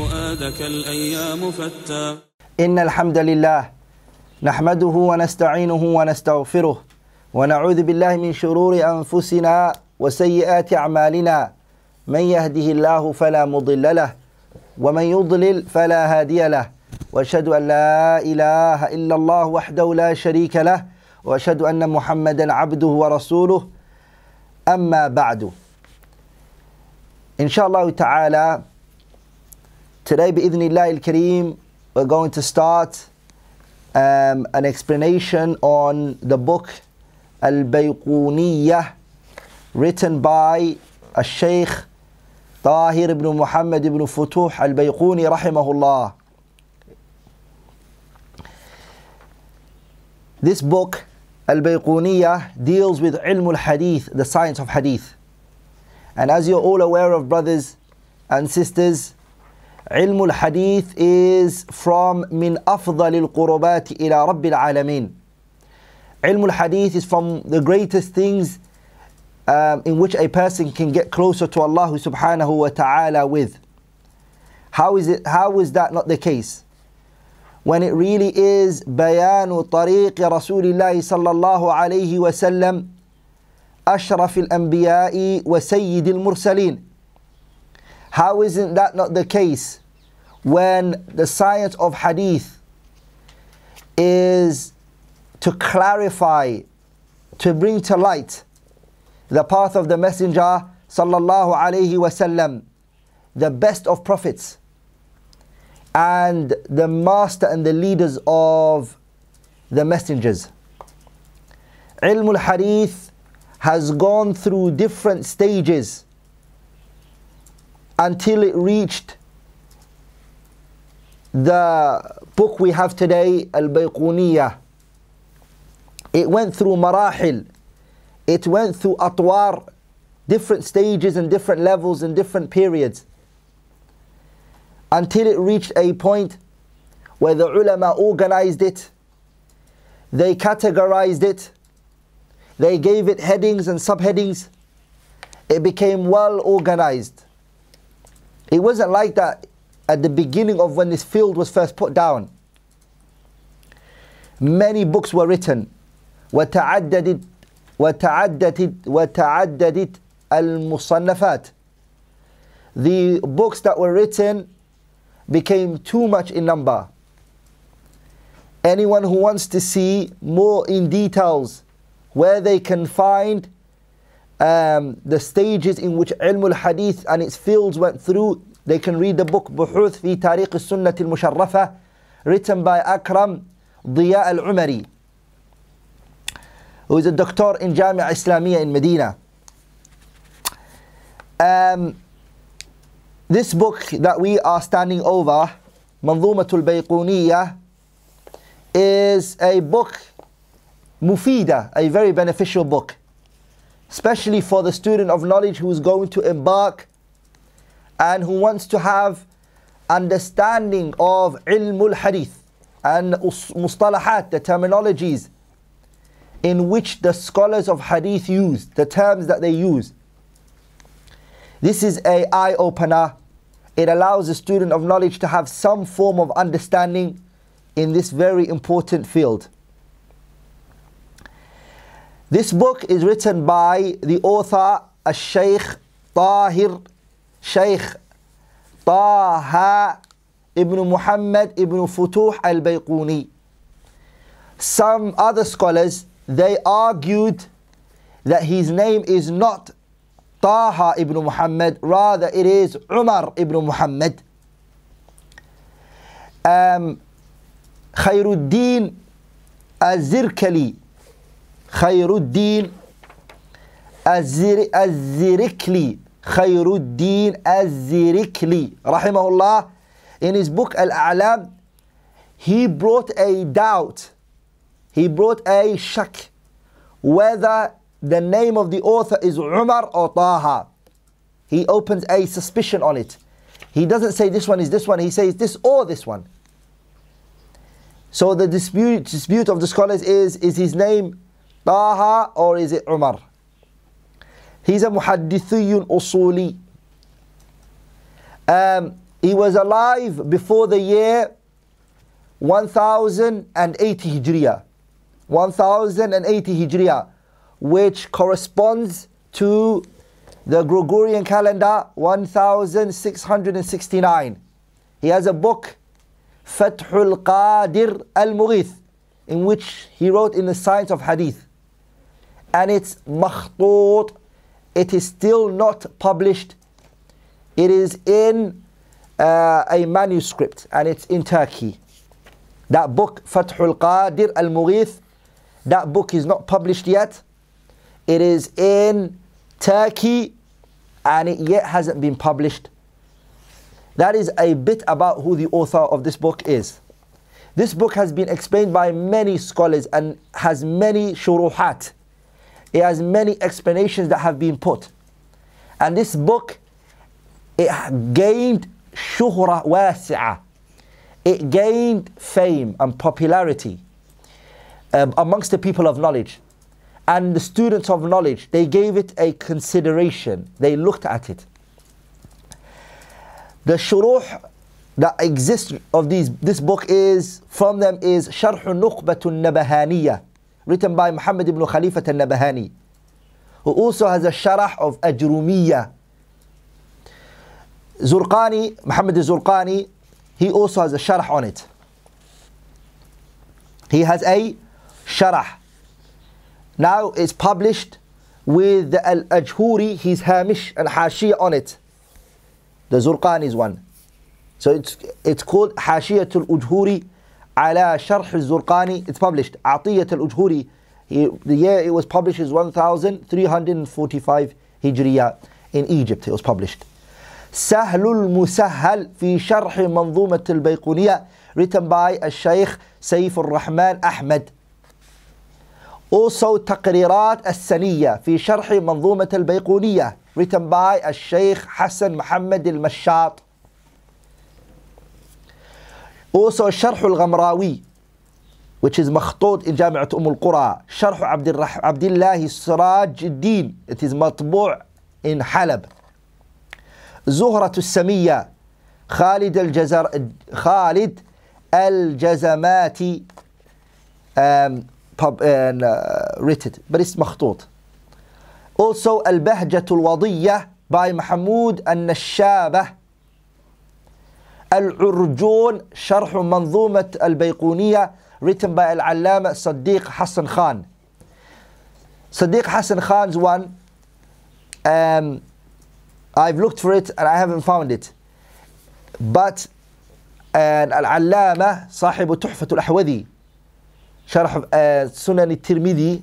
فؤادك الأيام فتى إن الحمد لله نحمده ونستعينه ونستغفره ونعوذ بالله من شرور أنفسنا وسيئات أعمالنا. من يهده الله فلا مضل له ومن يضلل فلا هادي له. وأشهد أن لا إله إلا الله وحده لا شريك له وأشهد أن محمدا عبده ورسوله. أما بعد إن شاء الله تعالى Today, bi'idhnillah al-kareem, we're going to start um, an explanation on the book Al-Bayquniyah, written by Al-Shaykh Tahir ibn Muhammad ibn Futuh Al-Bayquni rahimahullah. This book, Al-Bayquniyah, deals with ilm al-hadith, the science of hadith. And as you're all aware of, brothers and sisters, ilm al-hadith is from min afdal al-qurubat ila rabbil alameen. Ilm al-hadith is from the greatest things um, in which a person can get closer to Allah wa ta'ala with. How is it how is that not the case? When it really is بيان طريق رسول الله صلى الله عليه وسلم أشرف الأنبياء وسيد المرسلين. How isn't that not the case when the science of hadith is to clarify, to bring to light the path of the Messenger sallallahu wasallam, the best of prophets, and the master and the leaders of the messengers. Ilm al-Hadith has gone through different stages until it reached the book we have today, Al-Bayquniyah. It went through marahil, it went through atwar, different stages and different levels and different periods until it reached a point where the ulama organized it, they categorized it, they gave it headings and subheadings, it became well organized. It wasn't like that at the beginning of when this field was first put down. Many books were written, وتعددت وتعددت وتعددت المصنفات. The books that were written became too much in number. Anyone who wants to see more in details where they can find um, the stages in which ilm al-hadith and its fields went through, they can read the book Buhuth fi Tarikh al-Sunnah al-Musharrafah," written by Akram Diya al-Umari who is a doctor in Jamia Islamiya in Medina. Um, this book that we are standing over, Manzumatul Bayquniya, is a book, Mufida, a very beneficial book, especially for the student of knowledge who is going to embark and who wants to have understanding of ilmul hadith and mustalahat, the terminologies in which the scholars of hadith use, the terms that they use. This is a eye opener. It allows a student of knowledge to have some form of understanding in this very important field. This book is written by the author Al-Shaykh Tahir Shaykh Taha ibn Muhammad ibn Futuh al-Bayquni. Some other scholars, they argued that his name is not Taha ibn Muhammad, rather it is Umar ibn Muhammad. Um, Khairuddin Azirkali, Khairuddin Azirikli, Khairuddin Azirikli, rahimahullah, in his book Al-A'lam, he brought a doubt, he brought a shak, whether the name of the author is Umar or Taha. He opens a suspicion on it. He doesn't say this one is this one, he says this or this one. So the dispute, dispute of the scholars is, is his name Taha or is it Umar? He's a muhaddithiyun usuli. Um, He was alive before the year 1080 Hijriya. 1080 Hijriya, which corresponds to the Gregorian calendar 1669. He has a book, Fathul Qadir al Mughith, in which he wrote in the science of hadith. And it's makhtut, it is still not published. It is in uh, a manuscript and it's in Turkey. That book, Fathul Qadir al Mughith, that book is not published yet. It is in Turkey and it yet hasn't been published. That is a bit about who the author of this book is. This book has been explained by many scholars and has many shuruhat. It has many explanations that have been put. And this book, it gained shuhra wasi'ah. It gained fame and popularity um, amongst the people of knowledge. And the students of knowledge, they gave it a consideration. They looked at it. The shuruh that exists of these, this book is, from them is Sharh Nuqbatun Nabahaniyah, written by Muhammad ibn Khalifat al-Nabahani, who also has a sharah of Ajrumiyya. Zurqani, Muhammad Zurqani, he also has a sharah on it. He has a sharah. Now it's published with the Al-Ajhuri, his Hamish and Hashiyah on it. The Zurqani's one. So it's, it's called Hashiyatul Ujhuri ala Sharh al-Zurqani. It's published. Atiyat al-Ujhuri. The year it was published is 1345 Hijriya in Egypt. It was published. سهل المسهل في شرح منظومة البيقونية written by الشيخ سيف الرحمن أحمد Also تقريرات السنية في شرح منظومة البيقونية written by الشيخ حسن محمد المشاط Also شرح الغمراوي which is مخطوط in جامعة أم القرى. شرح عبد, الرح... عبد الله سراج الدين. It is مطبوع in حلب. زهرة السمية. خالد الجزر خالد الجزماتي um, pub, uh, written. But it's مخطوط. Also البهجة الوضية by محمود النشابة. العرجون شرح منظومة البيقونية written by العلامة صديق حسن خان. صديق حسن Khan's one. Um, I've looked for it and I haven't found it. But and العلامة صاحب تحفة الأحوذي. شرح uh, سنن الترمذي.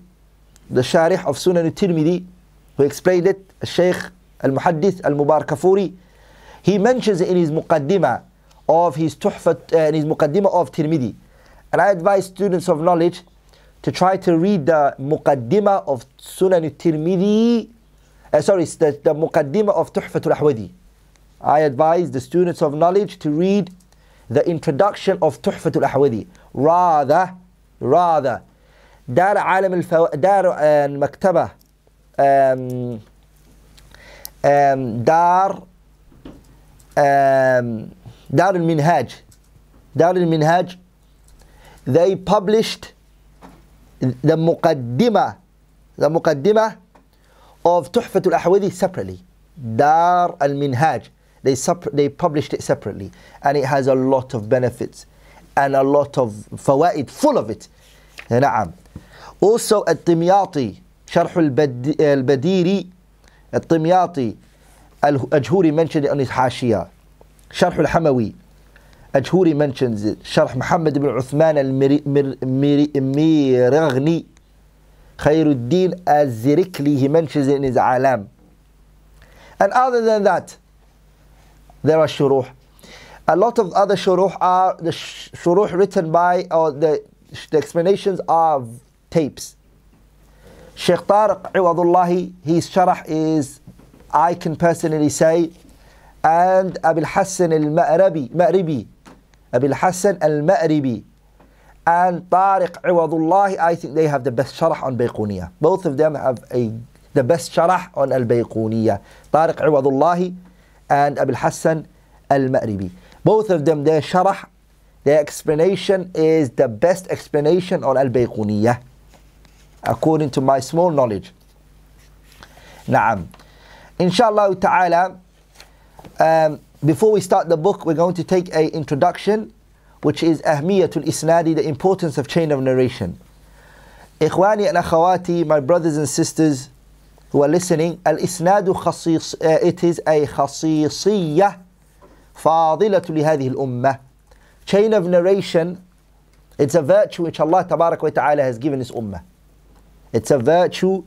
The sharih of سنن الترمذي. Who explained it. الشيخ المحدث المبارك فوري. He mentions in his مقدمة. of his Tuhfat uh, and his Muqaddimah of Tirmidhi. And I advise students of knowledge to try to read the Muqaddimah of Sunan Tirmidhi. Uh, sorry, the, the Muqaddimah of Tuhfatul Ahwadi. I advise the students of knowledge to read the introduction of Tuhfatul Ahwadi. Rather, rather, Dar Alam al Dar and Maktaba, um, um, Dar um, دار المنهاج دار المنهاج they published the مقدمة the مقدمة of تحفة الأحوذي separately دار المنهاج they, they published it separately and it has a lot of benefits and a lot of فوائد full of it نعم also الدمياطي شرح البديري الطمياطي الأجهوري mentioned it on his حاشية شرح الحموي أجهوري it شرح محمد بن عثمان الميرغني خير الدين الزركلي he mentions it in his علام and other than that there are shuruh a lot of other shuruh are the shuruh written by or the, the explanations are tapes Sheikh Tariq Iwadullahi, his sharah is, I can personally say, and Abil Hassan al-Ma'ribi, Ma'ribi, Abil Hassan al-Ma'ribi, and Tariq Iwadullahi, I think they have the best sharah on Bayquniya. Both of them have a, the best sharah on al-Bayquniya. Tariq Iwadullahi and Abil Hassan al-Ma'ribi. Both of them, their sharah, their explanation is the best explanation on al-Bayquniyah, according to my small knowledge. Na'am. Inshallah ta'ala, um, before we start the book, we're going to take an introduction, which is Ahmiyatul Isnadi, the importance of chain of narration. Ikhwani and akhawati, my brothers and sisters who are listening, al-isnadu khasis, uh, it is a khasisiyah, fadilatul lihadhihi al-ummah. Chain of narration, it's a virtue which Allah Ta'ala has given this ummah. It's a virtue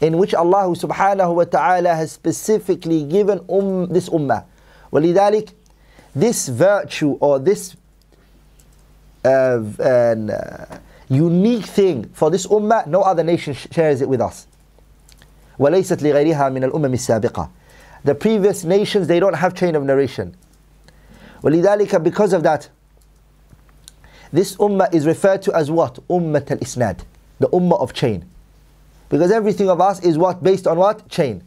in which Allah subhanahu wa ta'ala has specifically given um, this ummah. ولذلك this virtue or this uh, uh, unique thing for this ummah, no other nation shares it with us. وليست لغيرها من الأمم السابقة. The previous nations, they don't have chain of narration. ولذلك because of that, this ummah is referred to as what? Ummah al-isnad. The ummah of chain. Because everything of us is what? Based on what? Chain.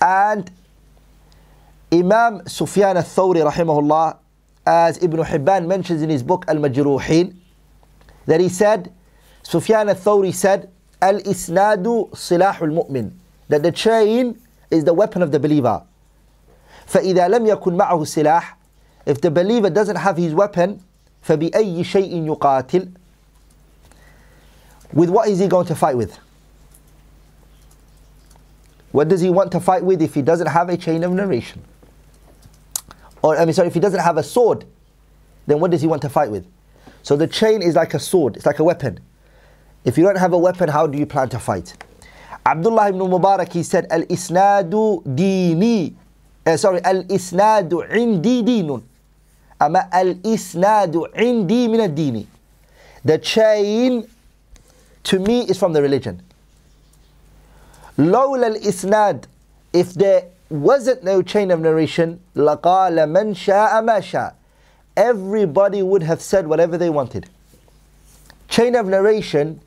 And Imam Sufyan al-Thawri rahimahullah, as Ibn Hibban mentions in his book Al-Majruhin, that he said, Sufyan al-Thawri said, Al-Isnadu silahul mu'min. That the chain is the weapon of the believer. فإذا لم يكن معه سلاح if the believer doesn't have his weapon فبأي شيء يقاتل with what is he going to fight with What does he want to fight with if he doesn't have a chain of narration? Or I mean sorry if he doesn't have a sword then what does he want to fight with? So the chain is like a sword. It's like a weapon. If you don't have a weapon how do you plan to fight? Abdullah ibn Mubarak he said al-isnadu dini. Uh, sorry al-isnadu indi dinun. Ama al-isnadu indi min ad-dini the chain to me is from the religion لولا الإسناد if there wasn't no chain of narration لقال من شاء ما شاء everybody would have said whatever they wanted chain of narration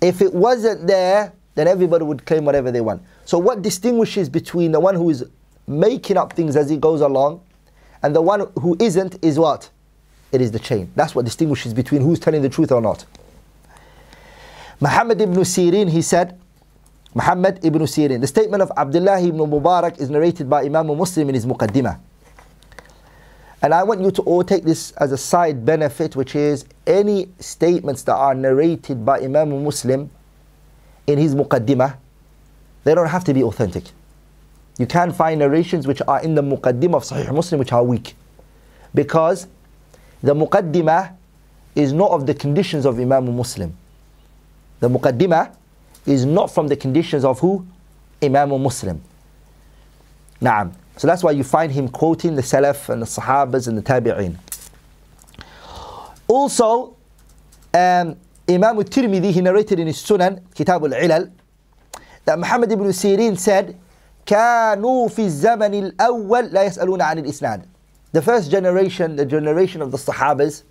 if it wasn't there then everybody would claim whatever they want so what distinguishes between the one who is making up things as he goes along and the one who isn't is what it is the chain that's what distinguishes between who's telling the truth or not Muhammad ibn Sirin he said Muhammad ibn Sirin. The statement of Abdullah ibn Mubarak is narrated by Imam Muslim in his Muqaddimah. And I want you to all take this as a side benefit, which is any statements that are narrated by Imam Muslim in his Muqaddimah, they don't have to be authentic. You can find narrations which are in the Muqaddimah of Sahih Muslim which are weak. Because the Muqaddimah is not of the conditions of Imam Muslim. The Muqaddimah is not from the conditions of who? Imam Muslim. Naam. So that's why you find him quoting the Salaf and the Sahabas and the Tabi'in. Also, um, Imam al-Tirmidhi, he narrated in his Sunan, Kitab al-Ilal, that Muhammad ibn Sirin said, كانوا في الزمن الأول لا يسألون عن الإسناد. The first generation, the generation of the Sahabas,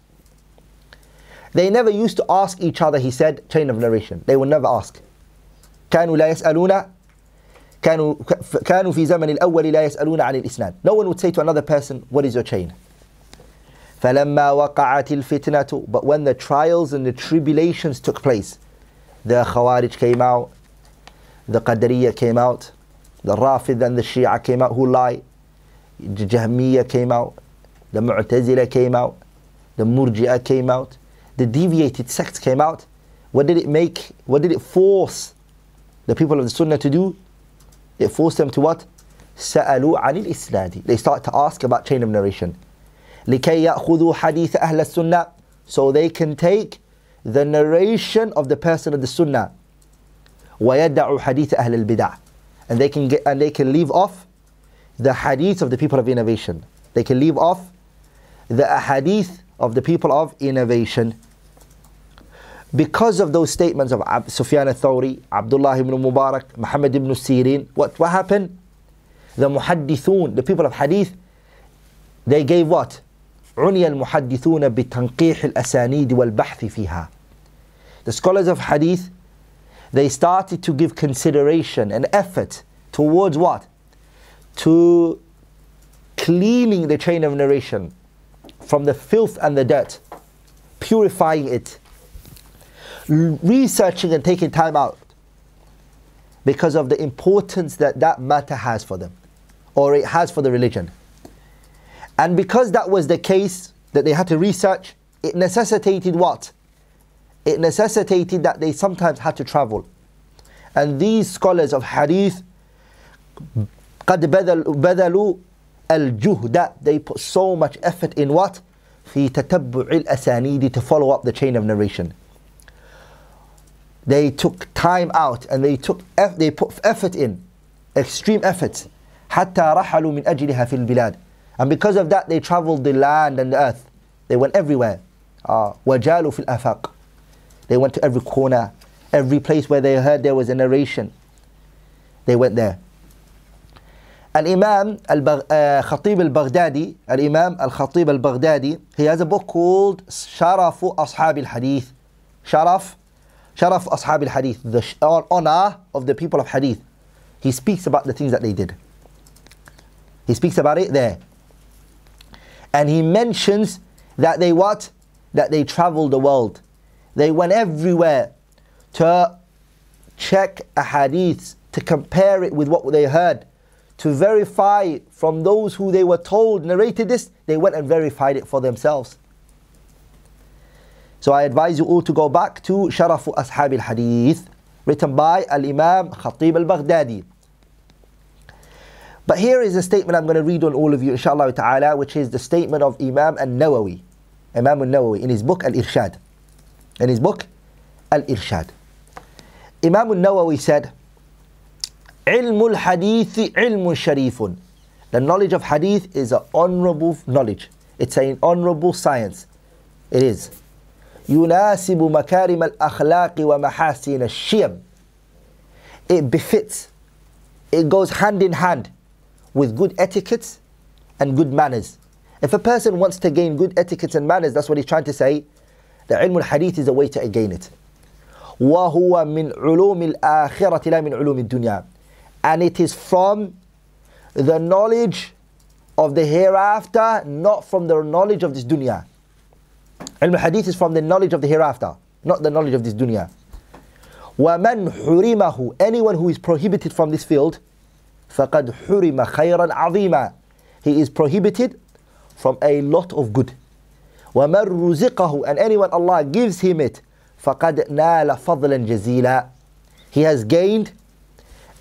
they never used to ask each other, he said, chain of narration. They would never ask. كانوا لا يسألون كانوا كانوا في زمن الأول لا يسألون عن الإسناد. No one would say to another person, what is your chain? فلما وقعت الفتنة But when the trials and the tribulations took place, the Khawarij came out, the Qadariyah came out, the Rafid and the Shia came out who lie, the Jahmiyyah came out, the Mu'tazila came out, the Murji'ah came out, the deviated sects came out. What did it make? What did it force the people of the Sunnah to do? It forced them to what? سألوا عن الإسناد. They start to ask about chain of narration. لكي يأخذوا حديث أهل السنة so they can take the narration of the person of the Sunnah. ويدعوا حديث أهل البدع. And they can get and they can leave off the hadith of the people of innovation. They can leave off the hadith of the people of innovation. Because of those statements of Ab- Sufyan al-Thawri, Abdullah ibn Mubarak, Muhammad ibn Sirin, what, what happened? The muhaddithun, the people of hadith, they gave what? عني المحدثون بتنقيح الأسانيد والبحث فيها. The scholars of hadith, they started to give consideration and effort towards what? To cleaning the chain of narration from the filth and the dirt, purifying it, l- researching and taking time out because of the importance that that matter has for them or it has for the religion. And because that was the case, that they had to research, it necessitated what? It necessitated that they sometimes had to travel. And these scholars of hadith, قد بذل- بذلوا الجهد they put so much effort in what في تتبع الأسانيد to follow up the chain of narration they took time out and they took eff- they put effort in extreme effort حتى رحلوا من أجلها في البلاد and because of that they traveled the land and the earth they went everywhere uh, وجالوا في الآفاق they went to every corner every place where they heard there was a narration they went there الإمام البغ... uh, خطيب البغدادي الإمام الخطيب البغدادي he has a book called شرف أصحاب الحديث Sharaf Ashab al Hadith, the honor of the people of Hadith. He speaks about the things that they did. He speaks about it there. And he mentions that they what? That they traveled the world. They went everywhere to check a hadith, to compare it with what they heard, to verify from those who they were told narrated this, they went and verified it for themselves. so I advise you all to go back to Sharafu Ashab al-Hadith written by Al-Imam Khatib al-Baghdadi but here is a statement I'm going to read on all of you inshallah ta'ala which is the statement of Imam al-Nawawi Imam al-Nawawi in his book Al-Irshad in his book Al-Irshad Imam al-Nawawi said علم الحديث علم شريف The knowledge of hadith is an honorable knowledge. It's an honorable science. It is. يناسب مكارم الأخلاق ومحاسن الشيم It befits, it goes hand in hand with good etiquettes and good manners. If a person wants to gain good etiquettes and manners, that's what he's trying to say, the ilm al-hadith is a way to gain it. وهو من علوم الآخرة لا من علوم الدنيا and it is from the knowledge of the hereafter not from the knowledge of this dunya ilm hadith is from the knowledge of the hereafter not the knowledge of this dunya ومن حرمه anyone who is prohibited from this field فقد حرم خيرا عظيما he is prohibited from a lot of good ومن رزقه and anyone Allah gives him it فقد نال فضلا جزيلا he has gained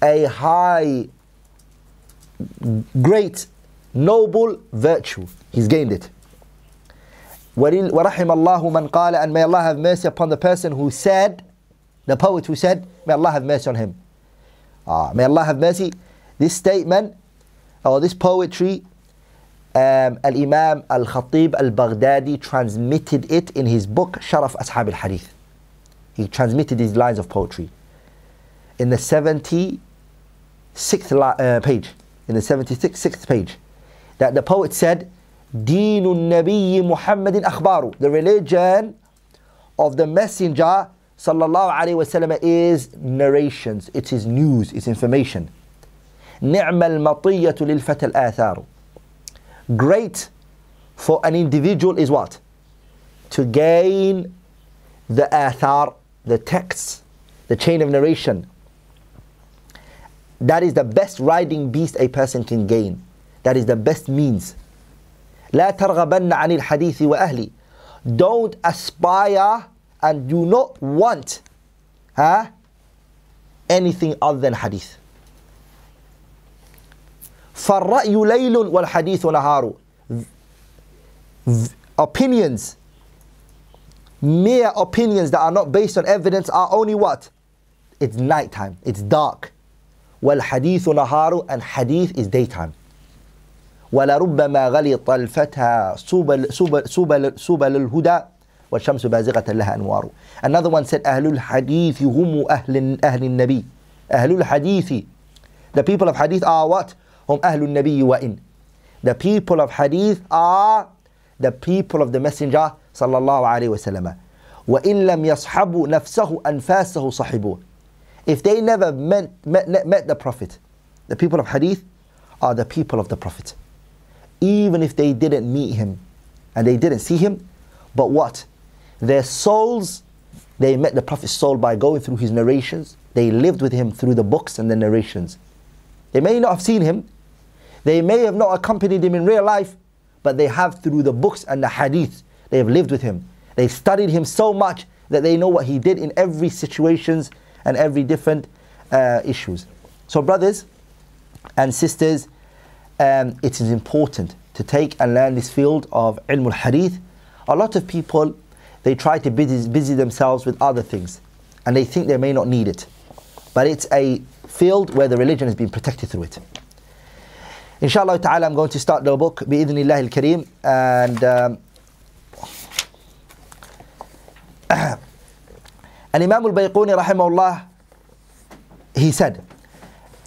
a high great noble virtue he's gained it ورحم الله من قال and may Allah have mercy upon the person who said the poet who said may Allah have mercy on him ah, may Allah have mercy this statement or this poetry um, Al-Imam Al-Khatib Al-Baghdadi transmitted it in his book Sharaf Ashab Al-Hadith he transmitted these lines of poetry in the 76th li- uh, page in the 76th page that the poet said دين النبي محمد أخبار the religion of the messenger sallallahu alaihi wasallam is narrations it is news it's information نعم المطية للفتى الآثار great for an individual is what to gain the athar the texts the chain of narration that is the best riding beast a person can gain that is the best means لا ترغبن عن الحديث وأهلي don't aspire and do not want huh, anything other than hadith فالرأي ليل والحديث نهار opinions mere opinions that are not based on evidence are only what it's nighttime it's dark والحديث نهار and hadith is daytime ولربما غلط الفتى سبل, سبل, سبل, سبل الهدى والشمس بازغة لها أنوار Another one said أهل الحديث هم أهل أهل النبي أهل الحديث The people of hadith are what? هم أهل النبي وإن The people of hadith are the people of the messenger صلى الله عليه وسلم وإن لم يصحبوا نفسه أنفاسه صحبوه If they never met, met, met the Prophet, the people of hadith are the people of the Prophet. Even if they didn't meet him and they didn't see him, but what? Their souls, they met the Prophet's soul by going through his narrations. They lived with him through the books and the narrations. They may not have seen him, they may have not accompanied him in real life, but they have through the books and the hadith, they have lived with him. They've studied him so much that they know what he did in every situations and every different uh, issues. So brothers and sisters, um, it is important to take and learn this field of ilm al-hadith. A lot of people, they try to busy, busy themselves with other things and they think they may not need it. But it's a field where the religion has been protected through it. Inshallah ta'ala, I'm going to start the book, bi'idhnillah al-kareem, and um, and Imam al-Bayquni rahimahullah, he said,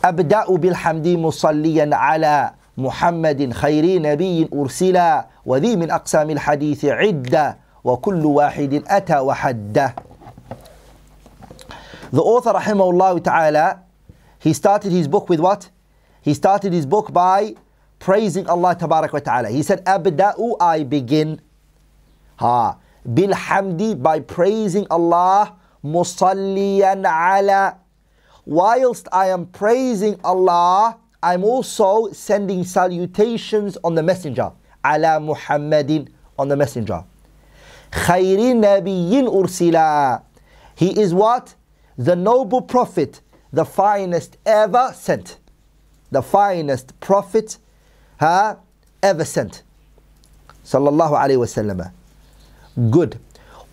أبدأ بالحمد مصليا على محمد خير نبي أرسلا وذي من أقسام الحديث عدة وكل واحد أتى وحده The author rahimahullah ta'ala, he started his book with what? He started his book by praising Allah tabarak wa ta'ala. He said, Abda'u, I begin. Ha. Bilhamdi, by praising Allah, musalliyan ala. Whilst I am praising Allah, I'm also sending salutations on the messenger. Ala Muhammadin, on the messenger. Khayri nabiyyin ursila. He is what? the noble prophet, the finest ever sent. The finest prophet huh, ever sent. Sallallahu alayhi wasallam. Good.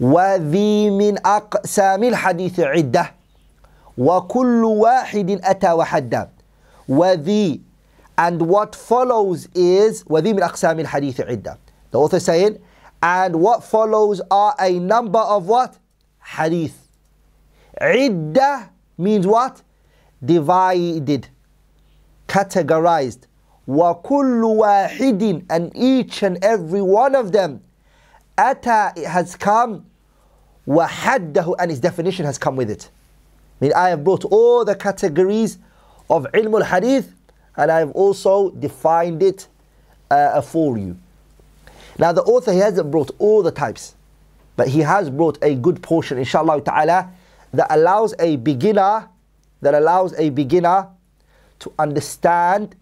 وذي من أقسام الحديث عدة وكل واحد أتى وحده وذي and what follows is وذي من أقسام الحديث عدة the author saying and what follows are a number of what hadith Iddah means what? Divided, categorized. وَكُلُّ وَاحِدٍ And each and every one of them Ata it has come وَحَدَّهُ And its definition has come with it. I mean, I have brought all the categories of ilm al-hadith and I've also defined it uh, for you. Now the author, he hasn't brought all the types, but he has brought a good portion, inshallah ta'ala, that allows a beginner, that allows a beginner to understand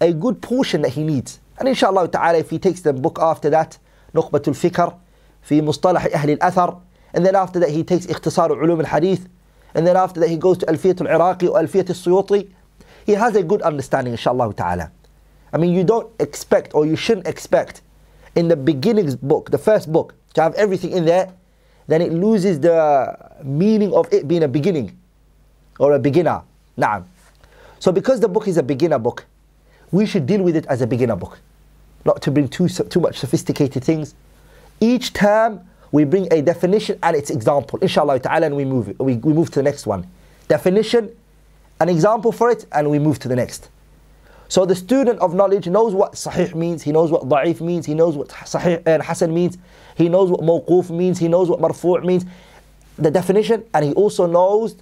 a good portion that he needs. And inshallah ta'ala, if he takes the book after that, Nukhbatul Fikr, في مصطلح أهل الأثر, and then after that he takes اختصار علوم الحديث, and then after that he goes to ألفية العراقي وألفية السيوطي, he has a good understanding inshallah ta'ala. I mean you don't expect or you shouldn't expect in the beginnings book, the first book, to have everything in there then it loses the meaning of it being a beginning or a beginner. Naam. So because the book is a beginner book, we should deal with it as a beginner book. Not to bring too, too much sophisticated things. Each term we bring a definition and its example. Inshallah ta'ala and we move, we, we move to the next one. Definition, an example for it and we move to the next. So the student of knowledge knows what sahih means, he knows what da'if means, he knows what sahih and hasan means, he knows what mawquf means, he knows what marfu' means, the definition, and he also knows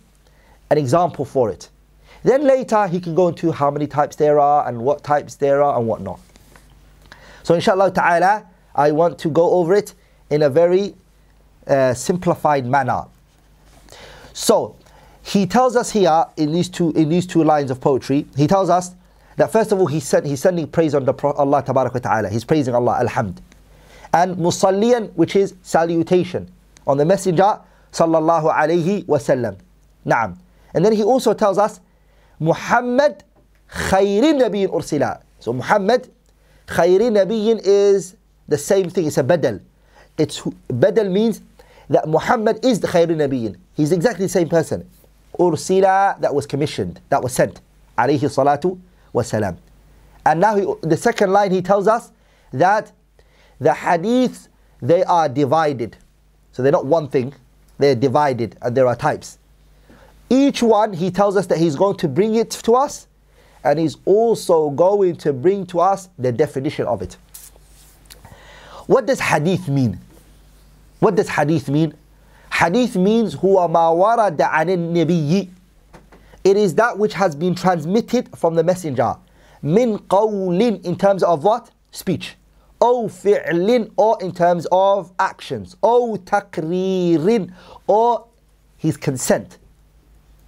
an example for it. Then later he can go into how many types there are and what types there are and what not. So inshallah ta'ala, I want to go over it in a very uh, simplified manner. So he tells us here in these two in these two lines of poetry, he tells us that first of all, he's, send, he's sending praise on the Allah Ta'ala. He's praising Allah, Alhamd. And musalliyan, which is salutation on the Messenger Sallallahu Alaihi Wasallam. Naam. And then he also tells us, Muhammad khayrin nabiyyin ursila. So Muhammad khayrin nabiyyin is the same thing. It's a badal. It's badal means that Muhammad is the khayrin nabiyyin. He's exactly the same person. Ursila, that was commissioned, that was sent. Alayhi salatu wasalam. And now he, the second line he tells us that the hadiths they are divided. So they're not one thing, they're divided and there are types. Each one he tells us that he's going to bring it to us and he's also going to bring to us the definition of it. What does hadith mean? What does hadith mean? Hadith means huwa ma warada anin nabiyyi. It is that which has been transmitted from the messenger. Min qawlin in terms of what? Speech. O fi'lin or in terms of actions. Or takririn or his consent.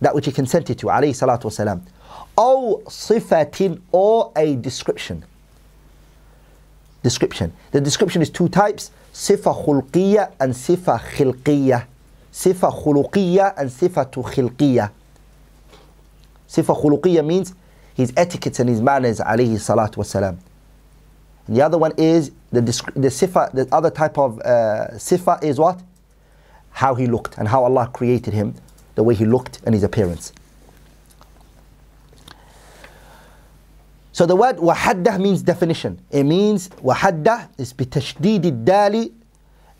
That which he consented to, alayhi salatu wasalam. Or sifatin or a description. Description. The description is two types, sifa khulqiyya and sifa khilqiyya صفة خلقية and صفة خلقية. صفة خلقية means his etiquette and his manners عليه الصلاة والسلام. And the other one is the disc- the sifa, the other type of uh, sifa is what? How he looked and how Allah created him, the way he looked and his appearance. So the word wahaddah means definition. It means wahaddah is بتشديد الدال.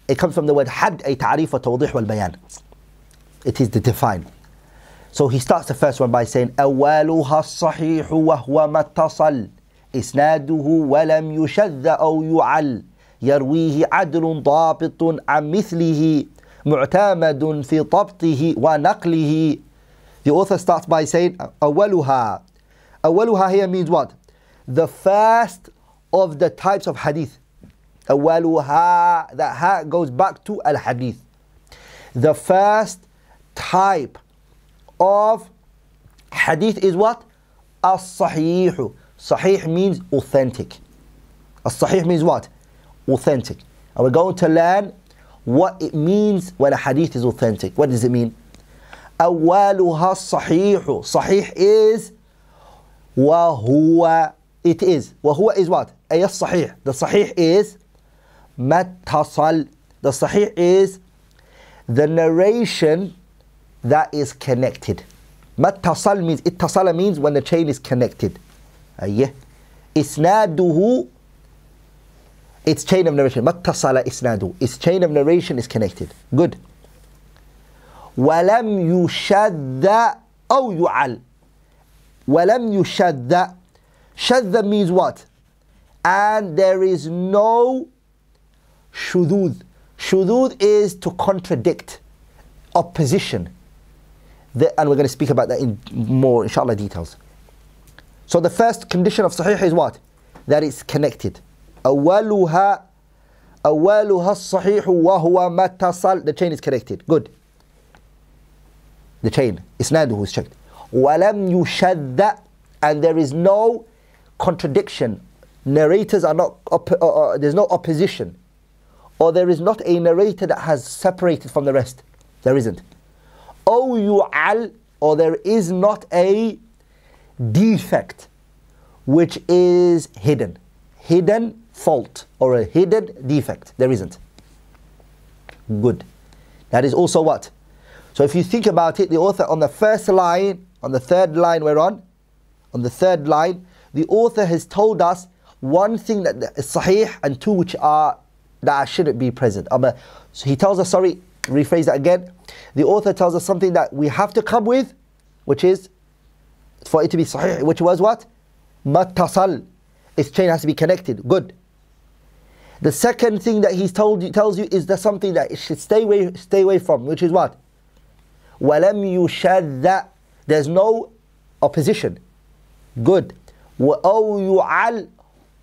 It comes from the word had a تعريف وتوضيح والبيان. It is the define. So he starts the first one by saying أولها الصحيح وهو ما اتصل إسناده ولم يشذ أو يعل يرويه عدل ضابط عن مثله معتمد في ضبطه ونقله The author starts by saying أولها أولها here means what? The first of the types of hadith أولها that ha goes back to al-hadith The first type of hadith is what? As-sahih. Sahih means authentic. As-sahih means what? Authentic. And we're going to learn what it means when a hadith is authentic. What does it mean? أولها الصحيح. Sahih is وهو it is. وهو is what? أي الصحيح. The sahih is متصل. The sahih is the narration that is connected. متصل means اتصل means when the chain is connected. أيه. إسناده its chain of narration. متصل إسناده. Its chain of narration is connected. Good. ولم يشذ أو يعل. ولم يشذ. شذ means what? And there is no shudud. Shudud is to contradict, opposition. The, and we're going to speak about that in more, inshallah, details. So the first condition of sahih is what? That it's connected. أولها أولها الصحيح وهو ما اتصل The chain is connected. Good. The chain. إسناده is checked. ولم يشذ And there is no contradiction. Narrators are not, op- uh, uh, there's no opposition. Or there is not a narrator that has separated from the rest. There isn't. أو يعل or there is not a defect which is hidden. Hidden fault or a hidden defect. There isn't. Good. That is also what? So if you think about it, the author on the first line, on the third line we're on, on the third line, the author has told us one thing that is sahih and two which are that shouldn't be present. Um, so he tells us, sorry, rephrase that again. The author tells us something that we have to come with, which is for it to be sahih, which was what? Mattasal. Its chain has to be connected. Good. The second thing that he's told you, tells you is that something that it should stay away, stay away from, which is what? وَلَمْ يُشَذَّ There's no opposition. Good. وَأَوْ يُعَلْ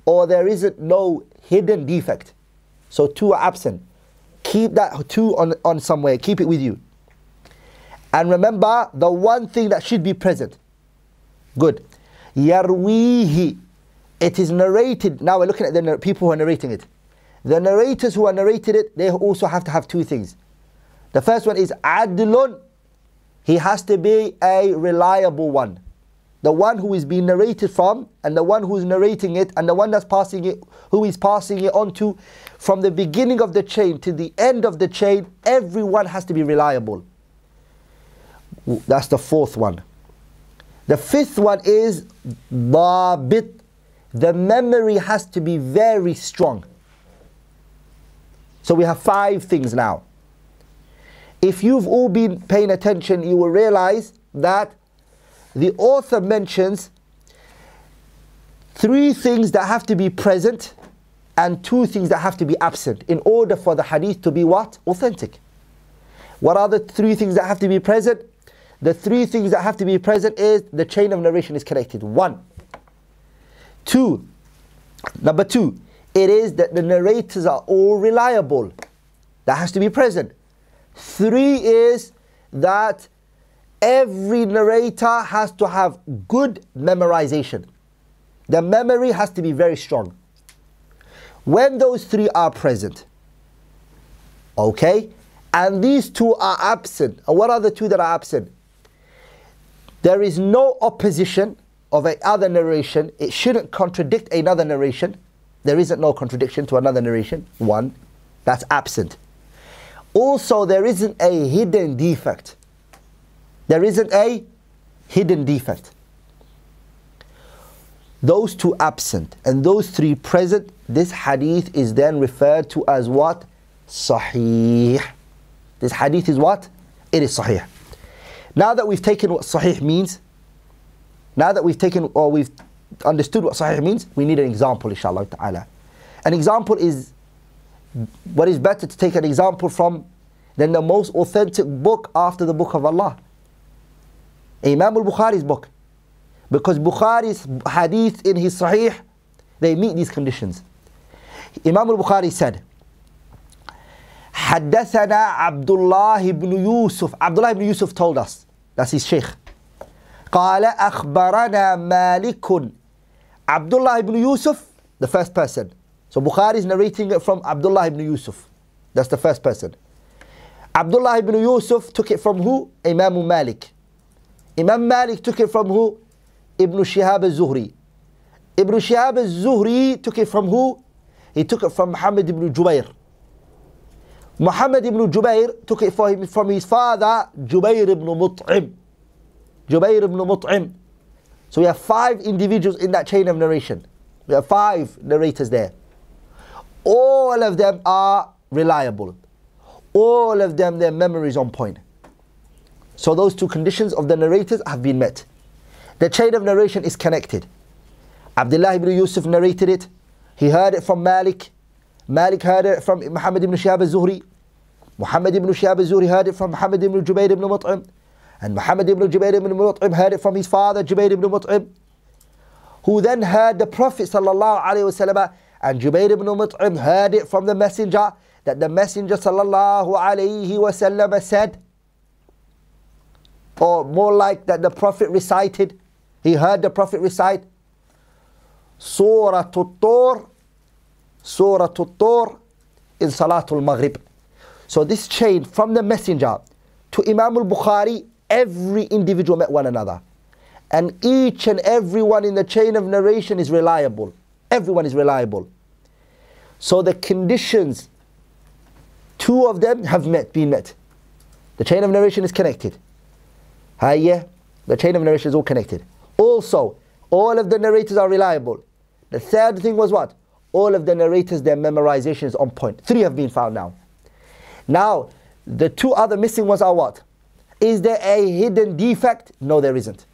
Or there isn't no hidden defect. So two are absent. Keep that two on, on somewhere. Keep it with you. And remember the one thing that should be present. Good. Yarwihi. It is narrated. Now we're looking at the people who are narrating it. The narrators who are narrated it, they also have to have two things. The first one is adlun. He has to be a reliable one. The one who is being narrated from, and the one who is narrating it, and the one that's passing it, who is passing it on to, from the beginning of the chain to the end of the chain, everyone has to be reliable. That's the fourth one. The fifth one is dabit. The memory has to be very strong. So we have five things now. If you've all been paying attention, you will realize that the author mentions three things that have to be present and two things that have to be absent in order for the hadith to be what? Authentic. What are the three things that have to be present? The three things that have to be present is the chain of narration is connected. One. Two. Number two, it is that the narrators are all reliable. That has to be present. Three is that every narrator has to have good memorization. The memory has to be very strong. When those three are present, okay, and these two are absent, what are the two that are absent? There is no opposition of a other narration. It shouldn't contradict another narration. There isn't no contradiction to another narration. One, that's absent. Also, there isn't a hidden defect. There isn't a hidden defect. Those two absent and those three present, this hadith is then referred to as what? Sahih. This hadith is what? It is Sahih. Now that we've taken what Sahih means, now that we've taken or we've understood what Sahih means, we need an example, inshallah ta'ala. An example is what is better to take an example from than the most authentic book after the book of Allah. Imam al-Bukhari's book. Because Bukhari's hadith in his Sahih, they meet these conditions. Imam al-Bukhari said, حدثنا عبد الله بن يوسف عبد الله بن Yusuf told us that's his sheikh قال أخبرنا مالك Abdullah ibn Yusuf the first person so Bukhari is narrating it from Abdullah ibn Yusuf that's the first person Abdullah ibn Yusuf took it from who? Imam Malik Imam Malik took it from who? Ibn Shihab al-Zuhri Ibn Shihab al-Zuhri took it from who? He took it from Muhammad ibn Jubair Muhammad ibn Jubair took it him, from his father, Jubair ibn Mut'im. Jubair ibn Mut'im. So we have five individuals in that chain of narration. We have five narrators there. All of them are reliable. All of them, their memory is on point. So those two conditions of the narrators have been met. The chain of narration is connected. Abdullah ibn Yusuf narrated it. He heard it from Malik. Malik heard it from Muhammad ibn Shihab al-Zuhri. Muhammad ibn Shihab al-Zuhri heard it from Muhammad ibn Jubayr ibn Mut'im. And Muhammad ibn Jubayr ibn Mut'im heard it from his father, Jubayr ibn Mut'im. Who then heard the Prophet sallallahu alaihi wasallam and Jubayr ibn Mut'im heard it from the messenger that the messenger sallallahu alaihi wasallam said or more like that the Prophet recited. He heard the Prophet recite Surah Tur, Surah Tur in Salatul Maghrib. So this chain from the messenger to Imam al-Bukhari, every individual met one another. And each and every one in the chain of narration is reliable. Everyone is reliable. So the conditions, two of them have met, been met. The chain of narration is connected. Hiya, the chain of narration is all connected. Also, all of the narrators are reliable. The third thing was what? All of the narrators, their memorization is on point. Three have been found now. Now, the two other missing ones are what? Is there a hidden defect? No, there isn't.